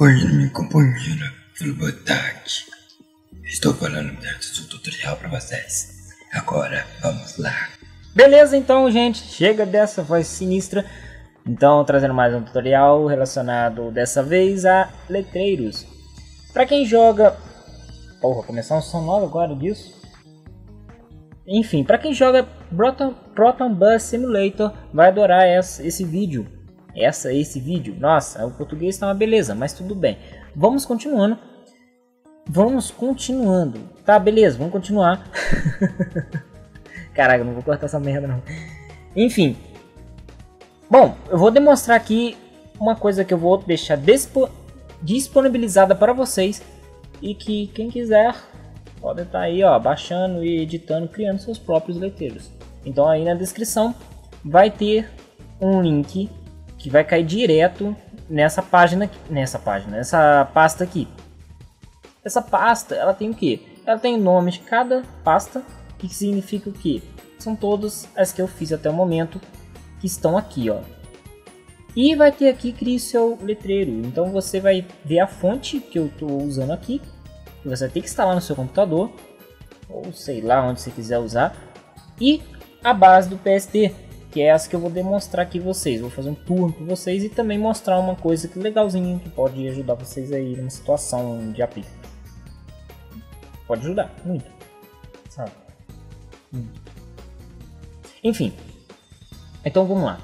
Companheiro, minha companheira, fala boa tarde. Estou falando do tutorial para vocês. Agora, vamos lá. Beleza, então, gente, chega dessa voz sinistra. Então, trazendo mais um tutorial relacionado dessa vez a letreiros. Para quem joga... Porra, começar um som novo agora disso. Enfim, para quem joga Proton, Proton Bus Simulator, vai adorar essa, esse vídeo essa esse vídeo. Nossa, o português está uma beleza, mas tudo bem. Vamos continuando. Vamos continuando. Tá, beleza, vamos continuar. Caraca, não vou cortar essa merda não. Enfim. Bom, eu vou demonstrar aqui uma coisa que eu vou deixar disponibilizada para vocês e que quem quiser pode estar tá aí, ó, baixando e editando, criando seus próprios letreiros. Então aí na descrição vai ter um link que vai cair direto nessa página, nessa página, nessa pasta aqui. Essa pasta, ela tem o que? Ela tem o nome de cada pasta, que significa o que? São todas as que eu fiz até o momento que estão aqui, ó. E vai ter aqui crie seu letreiro. Então você vai ver a fonte que eu estou usando aqui, que você vai ter que instalar no seu computador ou sei lá onde você quiser usar, e a base do PSD, que é essa que eu vou demonstrar aqui vocês. Vou fazer um turno com vocês e também mostrar uma coisa que legalzinha que pode ajudar vocês aí numa situação de aplique. Pode ajudar, muito. Sabe? Muito. Enfim. Então vamos lá.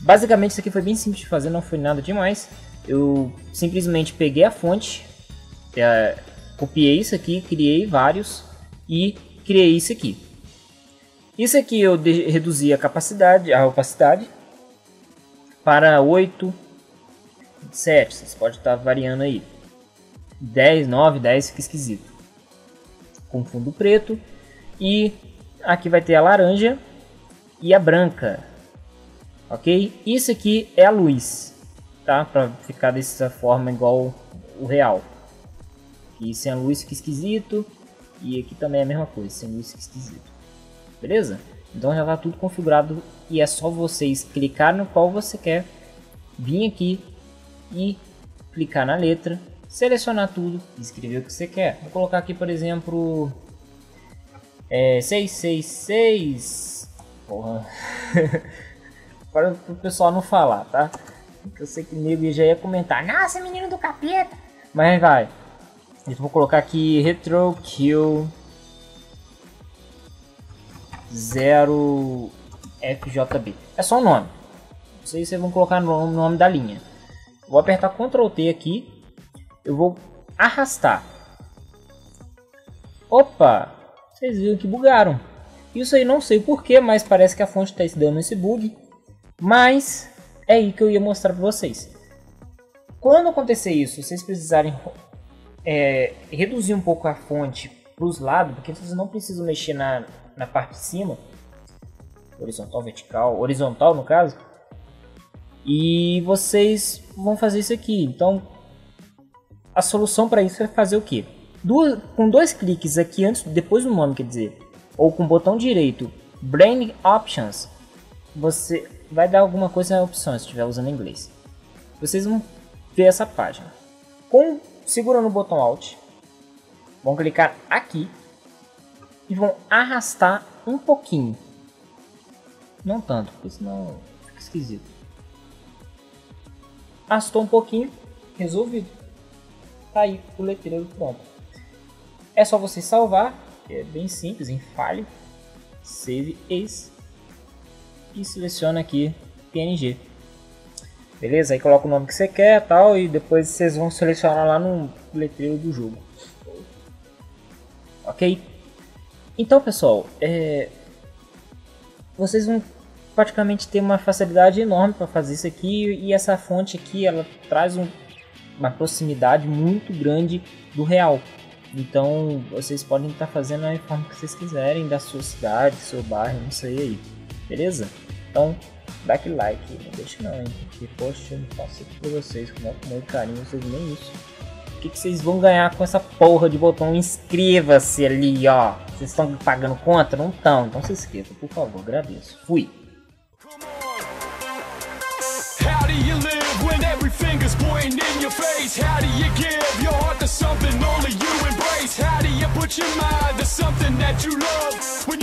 Basicamente isso aqui foi bem simples de fazer, não foi nada demais. Eu simplesmente peguei a fonte, é, copiei isso aqui, criei vários e criei isso aqui. Isso aqui eu reduzi a capacidade, a opacidade para 8, 7, vocês podem estar variando aí. 10, 9, 10 fica esquisito. Com fundo preto e aqui vai ter a laranja e a branca. OK? Isso aqui é a luz, tá? Para ficar dessa forma igual o real. E sem a luz fica esquisito e aqui também é a mesma coisa, sem luz fica esquisito beleza? Então já está tudo configurado e é só vocês clicar no qual você quer, vir aqui e clicar na letra, selecionar tudo, escrever o que você quer. Vou colocar aqui, por exemplo, é, 666, porra, para o pessoal não falar, tá? Eu sei que o nego já ia comentar, nossa, menino do capeta, mas vai. Eu vou colocar aqui Retro Kill 0FJB. É só o nome. Vocês, vocês vão colocar no nome da linha. Vou apertar Ctrl T aqui. Eu vou arrastar. Opa! Vocês viram que bugaram. Isso aí não sei porquê, mas parece que a fonte está dando esse bug. Mas é aí que eu ia mostrar para vocês. Quando acontecer isso, vocês precisarem é, reduzir um pouco a fonte para os lados, porque vocês não precisam mexer na, na parte de cima, horizontal, vertical, horizontal no caso, e vocês vão fazer isso aqui. Então, a solução para isso é fazer o que? com dois cliques aqui antes, depois do nome, quer dizer, ou com o botão direito, Brain Options, você vai dar alguma coisa na opção se estiver usando inglês. Vocês vão ver essa página. Com segurando o botão Alt, vão clicar aqui e vão arrastar um pouquinho. Não tanto, porque senão fica esquisito. Arrastou um pouquinho, resolvido. Tá aí o letreiro pronto. É só você salvar, é bem simples, em File, Save As e seleciona aqui PNG. Beleza? Aí coloca o nome que você quer tal e depois vocês vão selecionar lá no letreiro do jogo. Ok? Então, pessoal, é... vocês vão praticamente ter uma facilidade enorme para fazer isso aqui e essa fonte aqui ela traz um, uma proximidade muito grande do real. Então vocês podem estar tá fazendo a forma que vocês quiserem da sua cidade, do seu bairro, não sei aí, beleza? Então dá aquele like, não deixa não, hein? Porque poxa, eu não faço aqui pra vocês com muito carinho, vocês nem isso que, que vocês vão ganhar com essa porra de botão inscreva-se ali, ó. Vocês estão pagando conta? Não estão. Então se inscreva, por favor. Agradeço. Fui. You pointing in your face? How do you give your heart to something only you embrace? How do you put your mind to something that you love? When